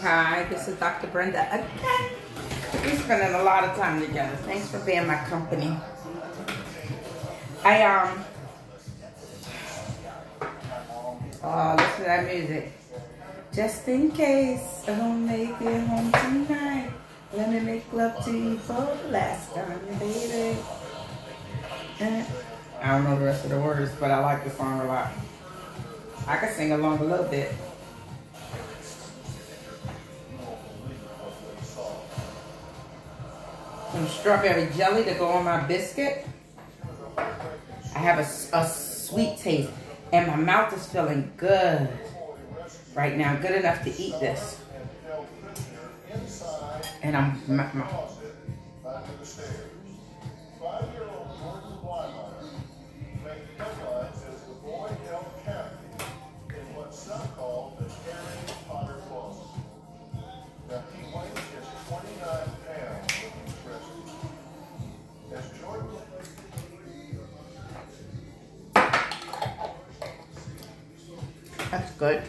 Hi, this is Dr. Brenda again. We're spending a lot of time together. Thanks for being my company. I, um, oh, listen to that music. Just in case I don't make it home tonight, let me make love to you for the last time, baby. I don't know the rest of the words, but I like the song a lot. I can sing along a little bit. Some strawberry jelly to go on my biscuit. I have a, a sweet taste and my mouth is feeling good right now. Good enough to eat this. And I'm, my, my, good.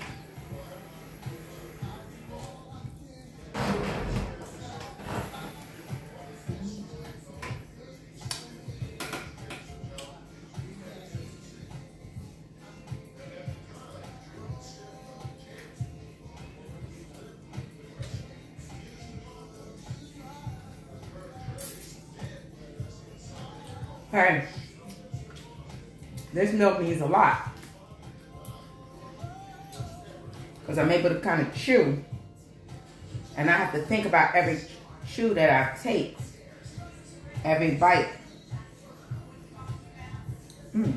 Hey, this milk means a lot. Because I'm able to kind of chew. And I have to think about every chew that I take. Every bite. Mm.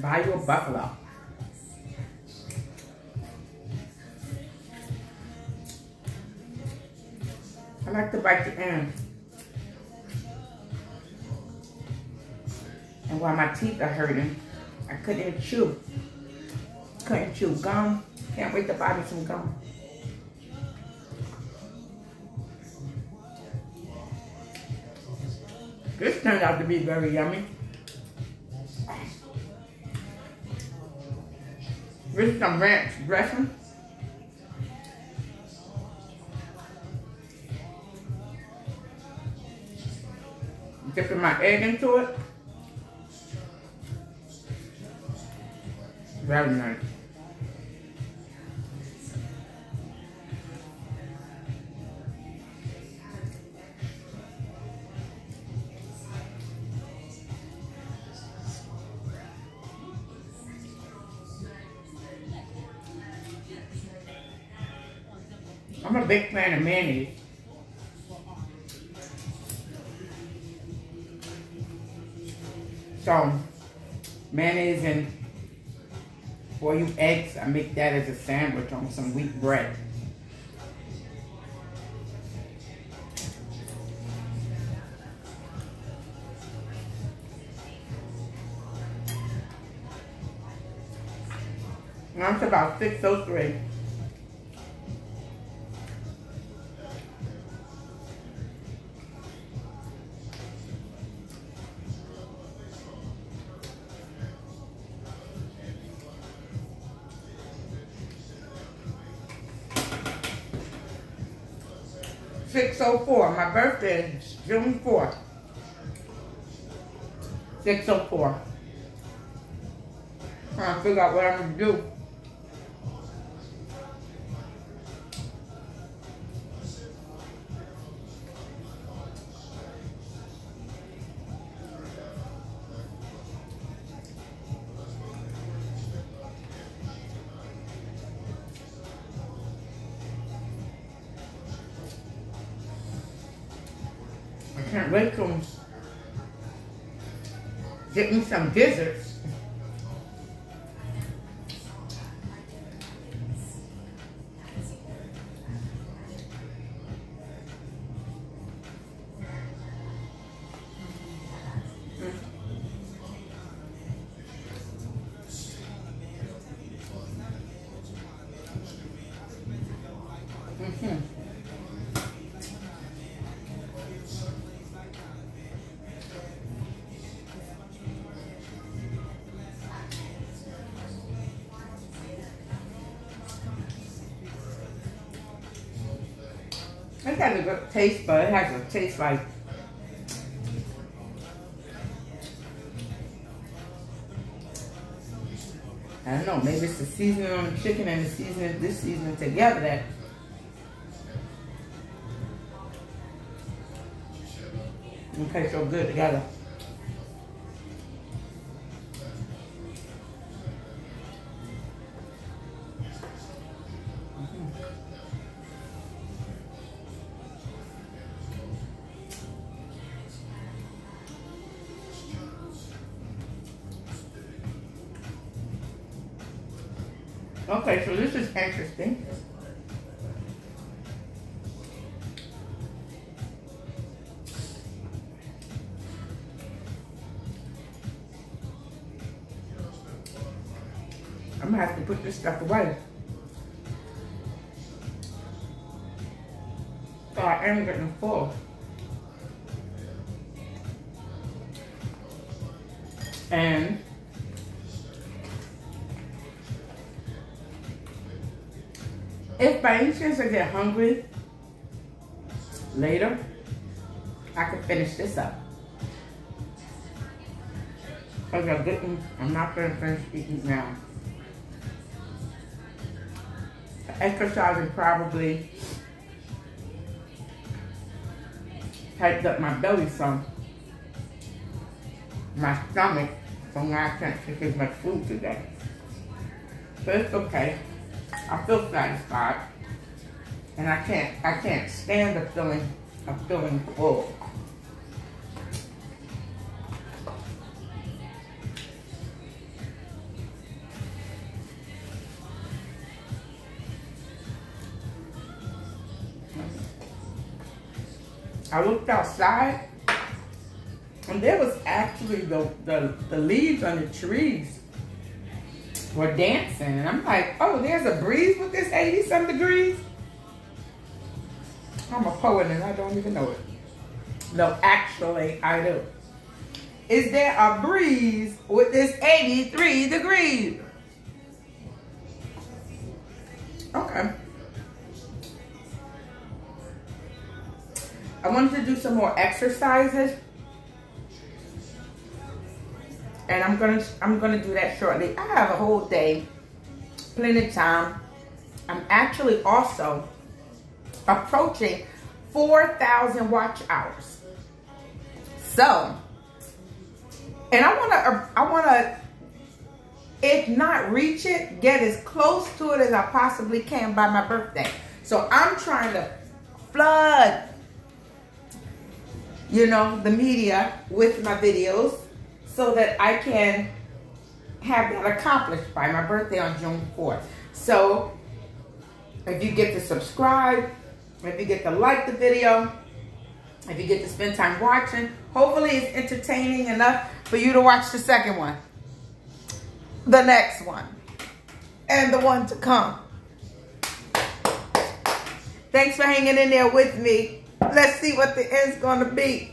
Buy you a buffalo. I like to bite the end. And while my teeth are hurting, I couldn't chew. Couldn't chew gum. Can't wait to buy me some gum. This turned out to be very yummy. With some ranch dressing. Dipping my egg into it. Very nice. I'm a big fan of mayonnaise. So, mayonnaise and boiled eggs, I make that as a sandwich on some wheat bread. It's about 6.03. Six oh four. My birthday is June fourth. Six oh four. Trying to figure out what I'm gonna do. Can't wait to get me some gizzards. It has a good taste, but it has a taste like I don't know, maybe it's the seasoning on the chicken and the seasoning, this seasoning together that Okay, so good together. Okay, so this is interesting. I'm gonna have to put this stuff away. So I am getting full. And if by any chance I get hungry later, I can finish this up. Because I didn't, I'm not gonna finish eating now. Exercising probably tightened up my belly some. My stomach, so now I can't take as much food today. But it's okay. I feel satisfied. And I can't I can't stand the feeling of feeling full. I looked outside and there was actually the, the, the leaves on the trees were dancing. And I'm like, oh, there's a breeze with this 80 some degrees. I'm a poet and I don't even know it. No, actually, I do. Is there a breeze with this 83 degrees? Okay. I wanted to do some more exercises. And I'm gonna I'm gonna do that shortly. I have a whole day, plenty of time. I'm actually also approaching 4,000 watch hours. So, and I wanna I wanna if not reach it, get as close to it as I possibly can by my birthday. So I'm trying to flood you know, the media with my videos so that I can have that accomplished by my birthday on June 4th. So if you get to subscribe, if you get to like the video, if you get to spend time watching, hopefully it's entertaining enough for you to watch the second one, the next one, and the one to come. Thanks for hanging in there with me. Let's see what the end's going to be.